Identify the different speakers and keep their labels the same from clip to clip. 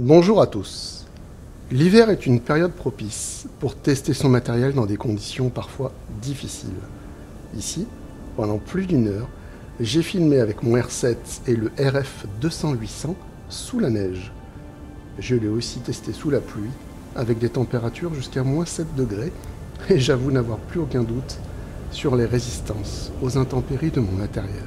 Speaker 1: Bonjour à tous. L'hiver est une période propice pour tester son matériel dans des conditions parfois difficiles. Ici, pendant plus d'une heure, j'ai filmé avec mon R7 et le RF 200-800 sous la neige. Je l'ai aussi testé sous la pluie, avec des températures jusqu'à moins 7 degrés, et j'avoue n'avoir plus aucun doute sur les résistances aux intempéries de mon matériel.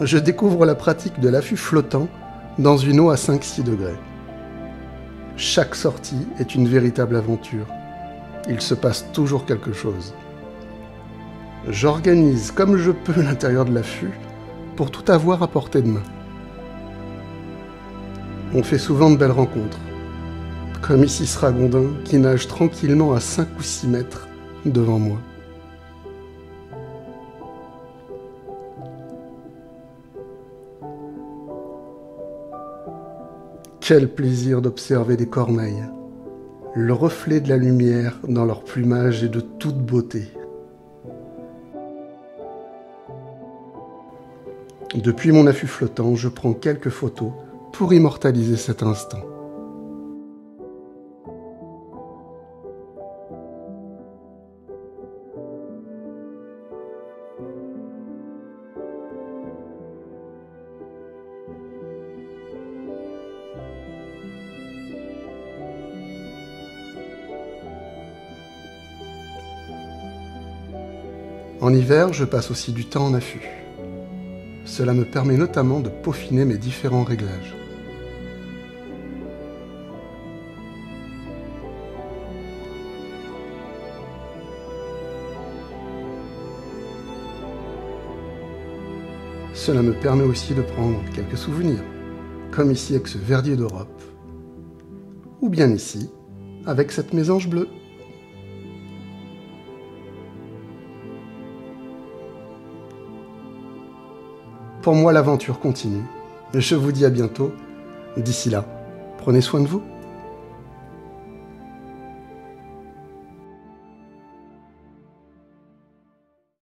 Speaker 1: Je découvre la pratique de l'affût flottant dans une eau à 5-6 degrés. Chaque sortie est une véritable aventure. Il se passe toujours quelque chose. J'organise comme je peux l'intérieur de l'affût pour tout avoir à portée de main. On fait souvent de belles rencontres, comme ici ce ragondin qui nage tranquillement à 5 ou 6 mètres devant moi. Quel plaisir d'observer des corneilles. Le reflet de la lumière dans leur plumage est de toute beauté. Depuis mon affût flottant, je prends quelques photos pour immortaliser cet instant. En hiver, je passe aussi du temps en affût. Cela me permet notamment de peaufiner mes différents réglages. Cela me permet aussi de prendre quelques souvenirs, comme ici avec ce verdier d'Europe, ou bien ici avec cette mésange bleue. Pour moi, l'aventure continue. Je vous dis à bientôt. D'ici là, prenez soin de vous.